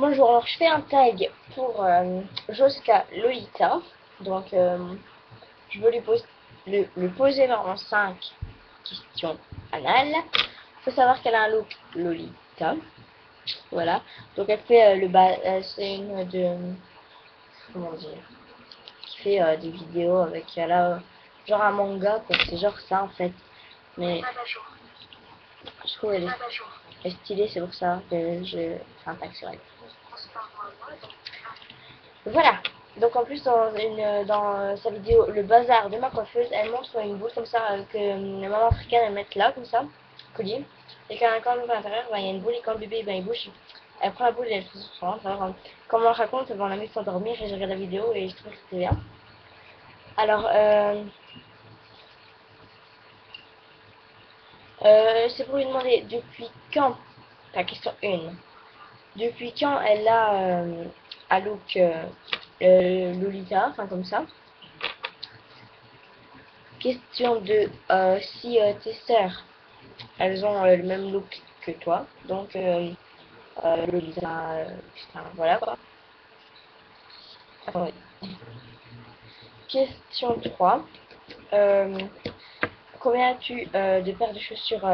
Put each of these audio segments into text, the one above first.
Bonjour, alors je fais un tag pour euh, Joska Lolita. Donc, euh, je veux lui poser, le, poser dans 5 questions anales. Il faut savoir qu'elle a un look Lolita. Voilà. Donc, elle fait euh, le bas. c'est une de. Comment dire Qui fait des vidéos avec. Elle genre un manga, quoi. C'est genre ça en fait. Mais. Je trouve elle est, stylée, c'est pour ça que je fais un tag sur elle. Voilà. Donc en plus dans dans sa vidéo le bazar de ma coiffeuse, elle montre une boule comme ça euh, que euh, la maman africaine elle met là comme ça, collier. Et quand, on ouvre l'intérieur, ben, il y a une boule et quand le bébé ben, il bouge, elle prend la boule et elle se Alors, comme on raconte, ben, on la met s'endormir et je regarde la vidéo et je trouve que c'était bien. Alors euh, euh, c'est pour lui demander depuis quand, la question 1, depuis quand elle a euh, un look euh, euh, Lolita, enfin comme ça? Question de si tes sœurs, elles ont le même look que toi, donc Lolita, voilà quoi. Question 3. combien as-tu de paires de chaussures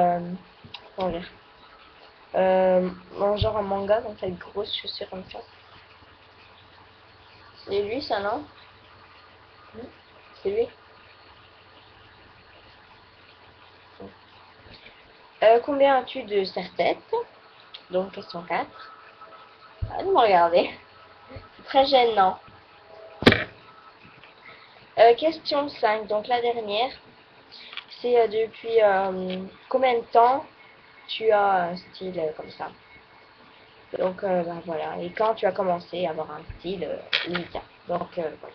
euh, genre un manga, donc avec grosses chaussures comme ça. C'est lui ça, non? C'est lui euh, Combien as-tu de serre-tête? Donc question 4. Ah, de me regarder. C'est très gênant. Euh, question 5, donc la dernière. C'est euh, depuis combien de temps tu as un style euh, comme ça. Donc euh, ben, voilà, et quand tu as commencé à avoir un style euh, Donc voilà.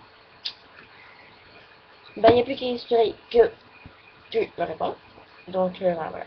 Ben il n'y a plus qu'à espérer que tu me réponds. Donc voilà.